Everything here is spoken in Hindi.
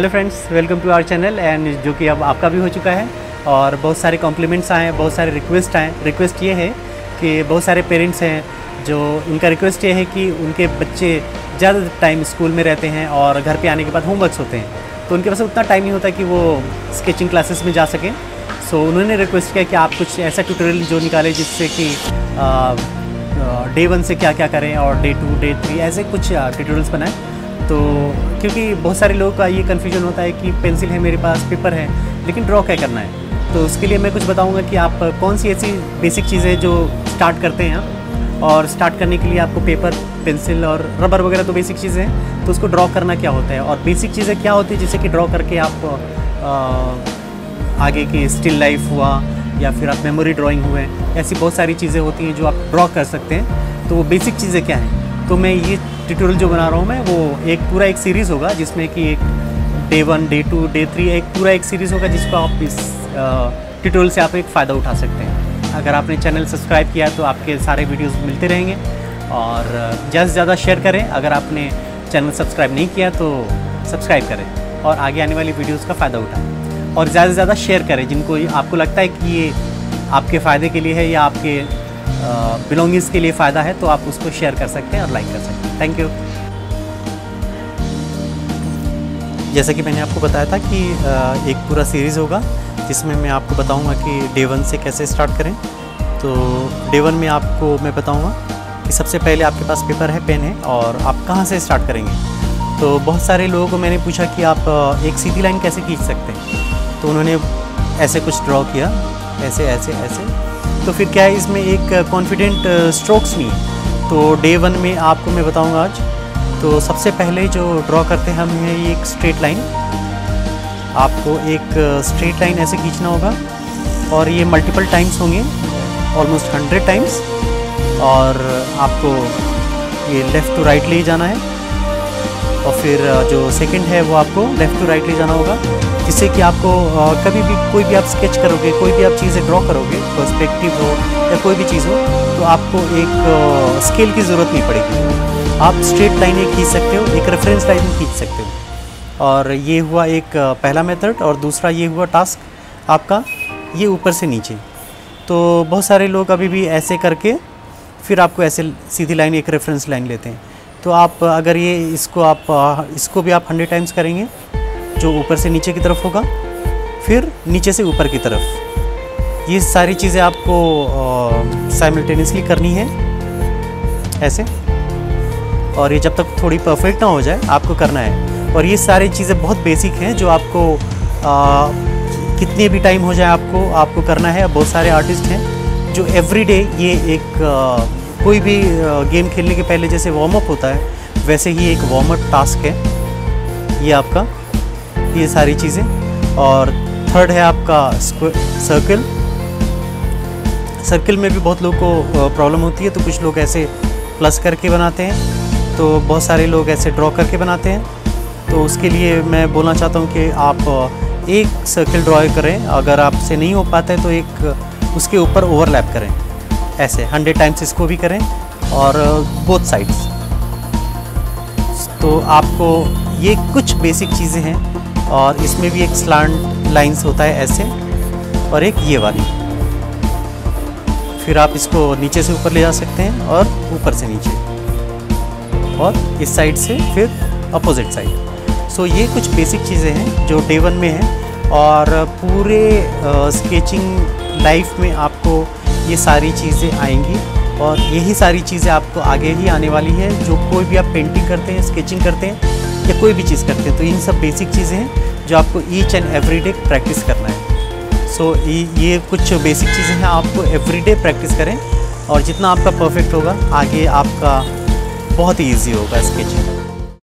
Hello friends welcome to our channel and जो कि अब आपका भी हो चुका है और बहुत सारे कॉम्प्लीमेंट्स आए बहुत सारे रिक्वेस्ट आए। रिक्वेस्ट ये है कि बहुत सारे पेरेंट्स हैं जो उनका रिक्वेस्ट ये है कि उनके बच्चे ज़्यादा टाइम स्कूल में रहते हैं और घर पे आने के बाद होमवर्क्स होते हैं। तो उनके पास उतना टाइम नहीं होता कि वो स्केचिंग क्लासेस में जा सकें। सो so, उन्होंने रिक्वेस्ट किया कि आप कुछ ऐसा ट्यूटोरियल जो निकालें जिससे कि डे वन से क्या क्या करें और डे टू डे थ्री ऐसे कुछ ट्यूटोरियल्स बनाएँ। तो क्योंकि बहुत सारे लोगों का ये कन्फ्यूज़न होता है कि पेंसिल है मेरे पास पेपर है लेकिन ड्रॉ क्या करना है? तो उसके लिए मैं कुछ बताऊँगा कि आप कौन सी ऐसी बेसिक चीज़ें जो स्टार्ट करते हैं और स्टार्ट करने के लिए आपको पेपर पेंसिल और रबर वगैरह तो बेसिक चीज़ें हैं तो उसको ड्रॉ करना क्या होता है? और बेसिक चीज़ें क्या होती है जिससे कि ड्रॉ करके आप आ, आगे की स्टिल लाइफ हुआ या फिर आप मेमोरी ड्राइंग हुए ऐसी बहुत सारी चीज़ें होती हैं जो आप ड्रॉ कर सकते हैं। तो वो बेसिक चीज़ें क्या हैं? तो मैं ये ट्यूटोरियल जो बना रहा हूँ मैं, वो एक पूरा एक सीरीज़ होगा, जिसमें कि एक day one day two day three एक पूरा एक सीरीज़ होगा, जिसको आप इस ट्यूटोरियल से आप एक फ़ायदा उठा सकते हैं। अगर आपने चैनल सब्सक्राइब किया तो आपके सारे वीडियोस मिलते रहेंगे। और ज़्यादा से ज़्यादा शेयर करें। अगर आपने चैनल सब्सक्राइब नहीं किया तो सब्सक्राइब करें। और आगे आने वाली वीडियोज़ का फ़ायदा उठाएँ। और ज़्यादा से ज़्यादा शेयर करें, जिनको आपको लगता है कि ये आपके फ़ायदे के लिए है या आपके बिलोंगिंग्स के लिए फ़ायदा है तो आप उसको शेयर कर सकते हैं और लाइक कर सकते हैं। थैंक यू जैसा कि मैंने आपको बताया था कि एक पूरा सीरीज़ होगा, जिसमें मैं आपको बताऊँगा कि डे वन से कैसे स्टार्ट करें। तो डे वन में आपको मैं बताऊँगा कि सबसे पहले आपके पास पेपर है पेन है और आप कहाँ से स्टार्ट करेंगे। तो बहुत सारे लोगों को मैंने पूछा कि आप एक सीधी लाइन कैसे खींच सकते हैं? तो उन्होंने ऐसे कुछ ड्रॉ किया, ऐसे ऐसे ऐसे। तो फिर क्या है इसमें एक कॉन्फिडेंट स्ट्रोक्स नहीं तो डे वन में आपको मैं बताऊँगा आज। तो सबसे पहले जो ड्रॉ करते हैं हम, ये एक स्ट्रेट लाइन आपको एक स्ट्रेट लाइन ऐसे खींचना होगा। और ये मल्टीपल टाइम्स होंगे ऑलमोस्ट हंड्रेड टाइम्स और आपको ये लेफ़्ट टू राइट ले जाना है। और फिर जो सेकंड है वो आपको लेफ़्ट टू राइट ले जाना होगा, जिससे कि आपको कभी भी, कोई भी आप स्केच करोगे, कोई भी आप चीज़ें ड्रॉ करोगे पर्सपेक्टिव हो या कोई भी चीज़ हो तो आपको एक स्केल की ज़रूरत नहीं पड़ेगी। आप स्ट्रेट लाइनें खींच सकते हो, एक रेफरेंस लाइन खींच सकते हो। और ये हुआ एक पहला मेथड और दूसरा ये हुआ टास्क आपका, ये ऊपर से नीचे। तो बहुत सारे लोग अभी भी ऐसे करके, फिर आपको ऐसे सीधी लाइन एक रेफरेंस लाइन लेते हैं। तो आप अगर ये इसको आप इसको भी आप हंड्रेड टाइम्स करेंगे जो ऊपर से नीचे की तरफ़ होगा फिर नीचे से ऊपर की तरफ़। ये सारी चीज़ें आपको साइमल्टेनियसली करनी है ऐसे। और ये जब तक थोड़ी परफेक्ट ना हो जाए आपको करना है। और ये सारी चीज़ें बहुत बेसिक हैं जो आपको आ, कितने भी टाइम हो जाए आपको आपको करना है। बहुत सारे आर्टिस्ट हैं जो एवरी डे ये एक आ, कोई भी गेम खेलने के पहले जैसे वार्म अप होता है, वैसे ही एक वार्म अप टास्क है। ये आपका, ये सारी चीज़ें। और थर्ड है आपका सर्कल सर्कल में भी बहुत लोग को प्रॉब्लम होती है तो कुछ लोग ऐसे प्लस करके बनाते हैं। तो बहुत सारे लोग ऐसे ड्रॉ करके बनाते हैं। तो उसके लिए मैं बोलना चाहता हूँ कि आप एक सर्कल ड्रॉ करें। अगर आपसे नहीं हो पाता है तो एक, उसके ऊपर ओवरलैप करें। ऐसे हंड्रेड टाइम्स इसको भी करें और बोथ साइड्स तो आपको ये कुछ बेसिक चीज़ें हैं और इसमें भी एक स्लांट लाइंस होता है ऐसे और एक ये वाली। फिर आप इसको नीचे से ऊपर ले जा सकते हैं और ऊपर से नीचे और इस साइड से फिर अपोजिट साइड सो ये कुछ बेसिक चीज़ें हैं जो डे वन में हैं और पूरे स्केचिंग लाइफ में आपको ये सारी चीज़ें आएँगी और यही सारी चीज़ें आपको आगे ही आने वाली है। जो कोई भी आप पेंटिंग करते हैं स्केचिंग करते हैं या कोई भी चीज़ करते हैं तो इन सब बेसिक चीज़ें हैं जो आपको each and every day practice करना है। सो so, ये कुछ बेसिक चीज़ें हैं आपको एवरी डे प्रैक्टिस करें और जितना आपका परफेक्ट होगा आगे आपका बहुत ही ईजी होगा स्केचिंग